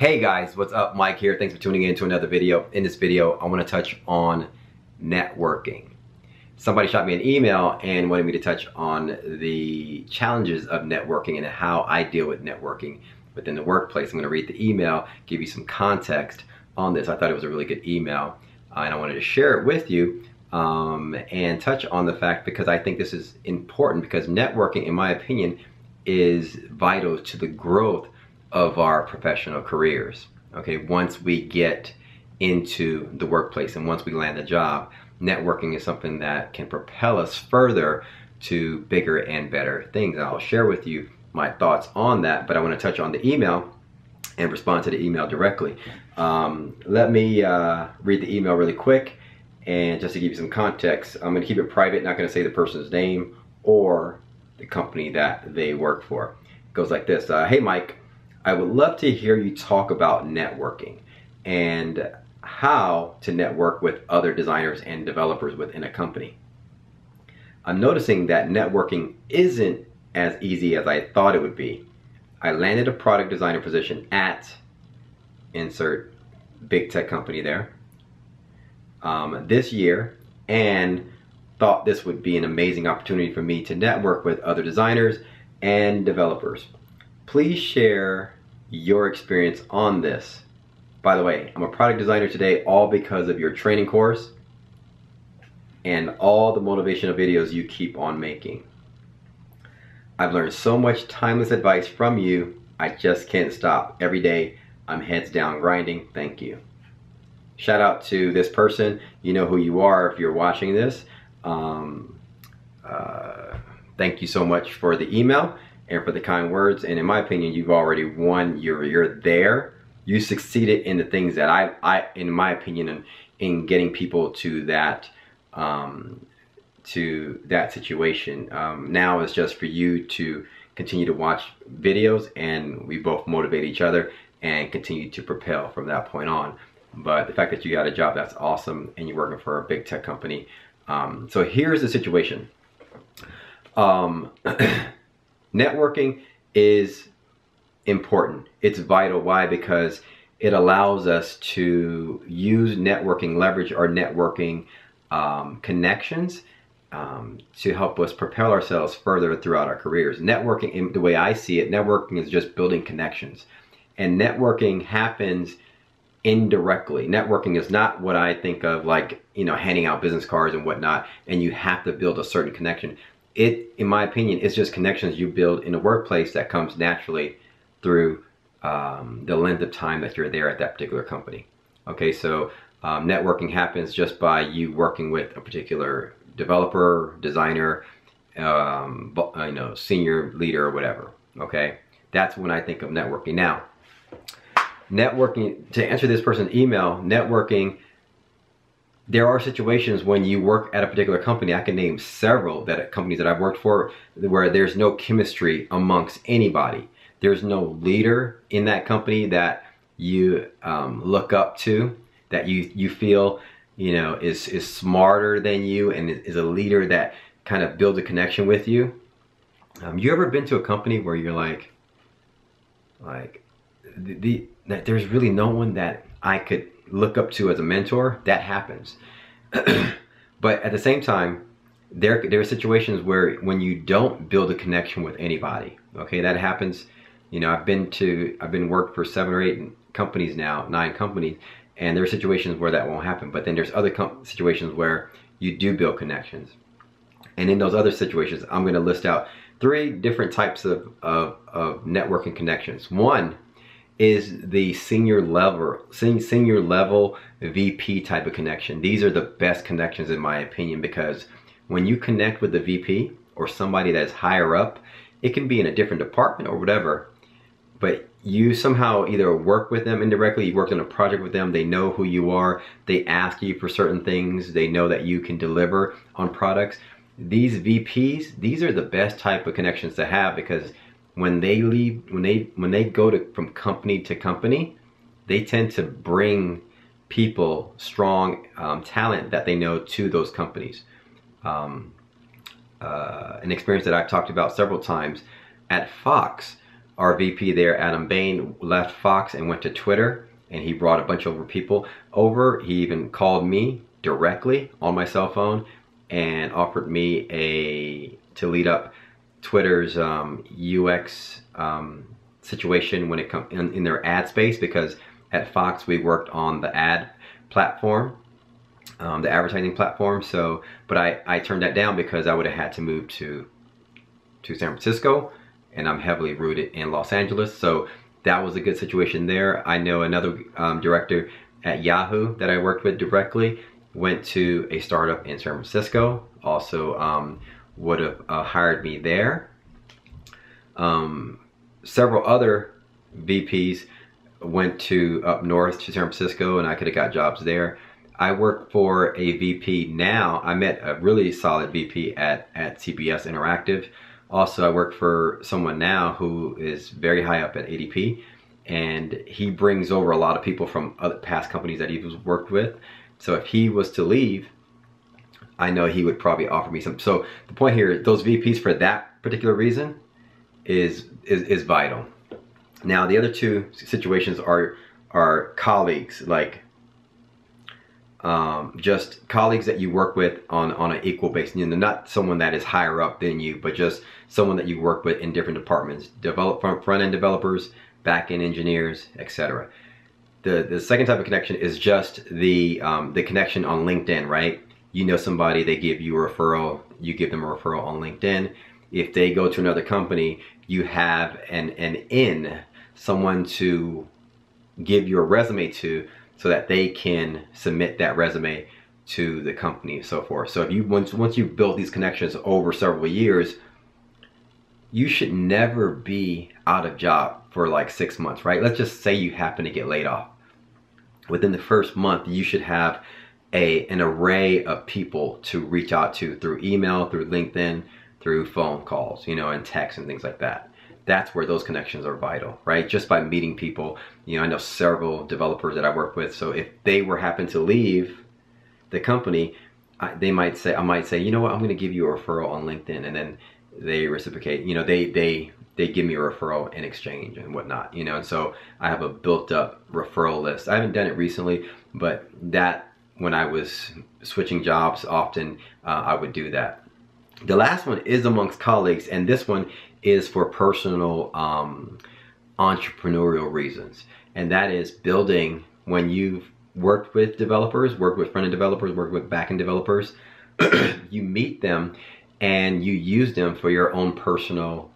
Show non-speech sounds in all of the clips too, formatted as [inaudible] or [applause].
Hey guys, what's up? Mike here. Thanks for tuning in to another video. In this video, I want to touch on networking. Somebody shot me an email and wanted me to touch on the challenges of networking and how I deal with networking within the workplace. I'm going to read the email, give you some context on this. I thought it was a really good email uh, and I wanted to share it with you um, and touch on the fact because I think this is important because networking, in my opinion, is vital to the growth of our professional careers. Okay, once we get into the workplace and once we land a job, networking is something that can propel us further to bigger and better things. I'll share with you my thoughts on that, but I want to touch on the email and respond to the email directly. Um, let me uh, read the email really quick and just to give you some context, I'm going to keep it private, not going to say the person's name or the company that they work for. It goes like this uh, Hey Mike, I would love to hear you talk about networking and how to network with other designers and developers within a company. I'm noticing that networking isn't as easy as I thought it would be. I landed a product designer position at insert big tech company there um, this year and thought this would be an amazing opportunity for me to network with other designers and developers. Please share your experience on this. By the way, I'm a product designer today all because of your training course and all the motivational videos you keep on making. I've learned so much timeless advice from you, I just can't stop. Every day, I'm heads down grinding. Thank you. Shout out to this person. You know who you are if you're watching this. Um, uh, thank you so much for the email and for the kind words. And in my opinion, you've already won. You're you're there. You succeeded in the things that I, I in my opinion, in, in getting people to that um, to that situation. Um, now it's just for you to continue to watch videos, and we both motivate each other and continue to propel from that point on. But the fact that you got a job, that's awesome, and you're working for a big tech company. Um, so here's the situation. Um, [clears throat] networking is important. It's vital. Why? Because it allows us to use networking, leverage our networking um, connections um, to help us propel ourselves further throughout our careers. Networking, the way I see it, networking is just building connections. And networking happens indirectly. Networking is not what I think of like, you know, handing out business cards and whatnot, and you have to build a certain connection it, in my opinion, is just connections you build in a workplace that comes naturally through um, the length of time that you're there at that particular company. Okay, so um, networking happens just by you working with a particular developer, designer, um, you know, senior leader or whatever. Okay, that's when I think of networking. Now, networking to answer this person's email, networking there are situations when you work at a particular company, I can name several that companies that I've worked for where there's no chemistry amongst anybody. There's no leader in that company that you um, look up to, that you, you feel you know is, is smarter than you and is a leader that kind of builds a connection with you. Um, you ever been to a company where you're like, like, the, the, that there's really no one that I could look up to as a mentor, that happens. [clears throat] but at the same time, there there are situations where when you don't build a connection with anybody, okay, that happens. You know, I've been to I've been worked for seven or eight companies now, nine companies, and there are situations where that won't happen. But then there's other situations where you do build connections, and in those other situations, I'm going to list out three different types of, of, of networking connections. One is the senior level senior level VP type of connection. These are the best connections in my opinion because when you connect with the VP or somebody that's higher up, it can be in a different department or whatever, but you somehow either work with them indirectly, you worked on a project with them, they know who you are, they ask you for certain things, they know that you can deliver on products. These VPs, these are the best type of connections to have because when they leave, when they when they go to from company to company, they tend to bring people, strong um, talent that they know to those companies. Um, uh, an experience that I've talked about several times at Fox. our VP there, Adam Bain, left Fox and went to Twitter and he brought a bunch of people over. He even called me directly on my cell phone and offered me a to lead up Twitter's um, UX um, situation when it comes in, in their ad space because at Fox we worked on the ad platform um, the advertising platform. So, but I, I turned that down because I would have had to move to to San Francisco, and I'm heavily rooted in Los Angeles. So that was a good situation there. I know another um, director at Yahoo that I worked with directly went to a startup in San Francisco. Also um, would have uh, hired me there. Um, several other VPs went to up north to San Francisco and I could have got jobs there. I work for a VP now. I met a really solid VP at, at CBS Interactive. Also, I work for someone now who is very high up at ADP and he brings over a lot of people from other past companies that he's worked with. So if he was to leave, I know he would probably offer me some. So the point here, those VPs for that particular reason is, is, is vital. Now the other two situations are, are colleagues, like um, just colleagues that you work with on, on an equal basis. You know, not someone that is higher up than you, but just someone that you work with in different departments. Develop front end developers, back end engineers, etc. The the second type of connection is just the um, the connection on LinkedIn, right? You know somebody, they give you a referral, you give them a referral on LinkedIn. If they go to another company, you have an an in, someone to give your resume to so that they can submit that resume to the company and so forth. So if you once once you build these connections over several years, you should never be out of job for like six months, right? Let's just say you happen to get laid off. Within the first month, you should have a an array of people to reach out to through email, through LinkedIn, through phone calls, you know, and text and things like that that's where those connections are vital, right? Just by meeting people, you know, I know several developers that I work with. So if they were happen to leave the company, I, they might say, I might say, you know what, I'm going to give you a referral on LinkedIn, and then they reciprocate. You know, they they they give me a referral in exchange and whatnot. You know, and so I have a built-up referral list. I haven't done it recently, but that when I was switching jobs, often uh, I would do that. The last one is amongst colleagues, and this one is for personal um, entrepreneurial reasons. And that is building when you've worked with developers, worked with front-end developers, worked with back-end developers, [clears throat] you meet them and you use them for your own personal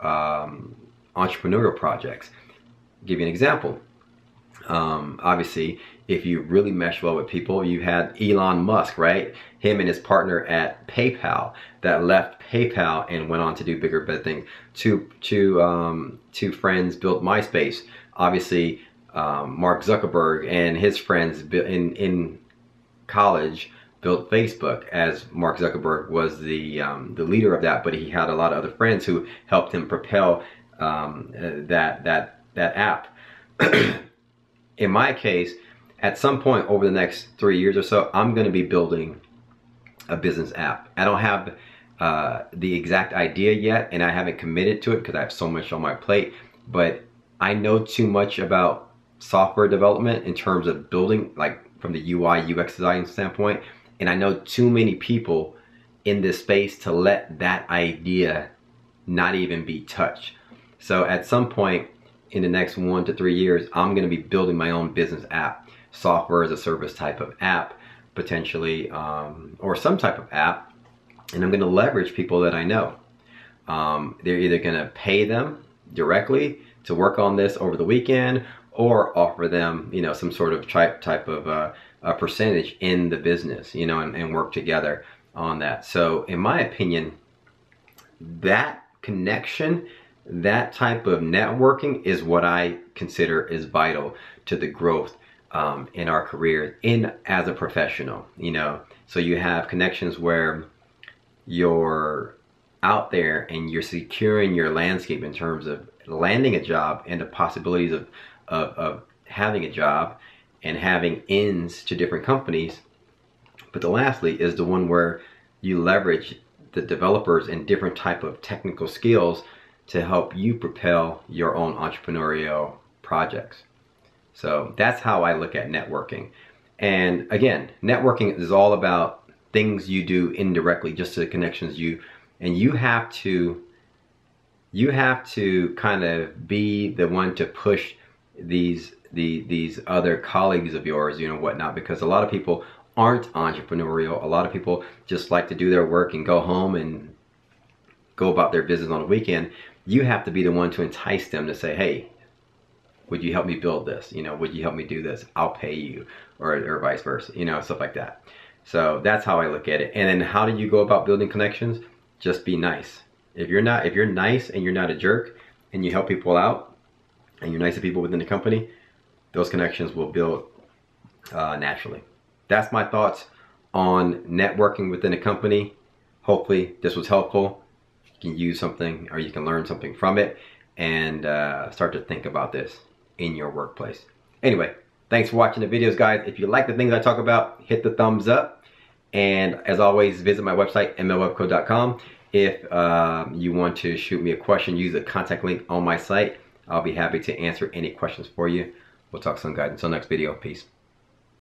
um, entrepreneurial projects. I'll give you an example. Um, obviously, if you really mesh well with people, you had Elon Musk, right? Him and his partner at PayPal that left PayPal and went on to do bigger, better things. Two, two, um, two friends built MySpace. Obviously, um, Mark Zuckerberg and his friends in in college built Facebook as Mark Zuckerberg was the um, the leader of that, but he had a lot of other friends who helped him propel um, uh, that that that app. [clears throat] in my case, at some point over the next three years or so, I'm going to be building a business app. I don't have uh, the exact idea yet, and I haven't committed to it because I have so much on my plate. But I know too much about software development in terms of building, like from the UI UX design standpoint, and I know too many people in this space to let that idea not even be touched. So at some point in the next one to three years, I'm going to be building my own business app software as a service type of app potentially um, or some type of app and I'm going to leverage people that I know. Um, they're either going to pay them directly to work on this over the weekend or offer them you know some sort of type type of uh, a percentage in the business you know and, and work together on that so in my opinion that connection that type of networking is what I consider is vital to the growth um, in our career in as a professional you know so you have connections where you're out there and you're securing your landscape in terms of landing a job and the possibilities of, of, of having a job and having ins to different companies but the lastly is the one where you leverage the developers and different type of technical skills to help you propel your own entrepreneurial projects. So that's how I look at networking. And again, networking is all about things you do indirectly, just the connections you, and you have to, you have to kind of be the one to push these the these other colleagues of yours, you know, whatnot, because a lot of people aren't entrepreneurial. A lot of people just like to do their work and go home and go about their business on the weekend. You have to be the one to entice them to say, hey, would you help me build this? You know, would you help me do this? I'll pay you, or, or vice versa, you know, stuff like that. So that's how I look at it. And then how do you go about building connections? Just be nice. If you're not, if you're nice and you're not a jerk and you help people out and you're nice to people within the company, those connections will build uh, naturally. That's my thoughts on networking within a company. Hopefully this was helpful. You can use something or you can learn something from it and uh, start to think about this in your workplace. Anyway, thanks for watching the videos, guys. If you like the things I talk about, hit the thumbs up. And as always, visit my website, mlwebco.com. If um, you want to shoot me a question, use the contact link on my site. I'll be happy to answer any questions for you. We'll talk soon, guys. Until next video, peace.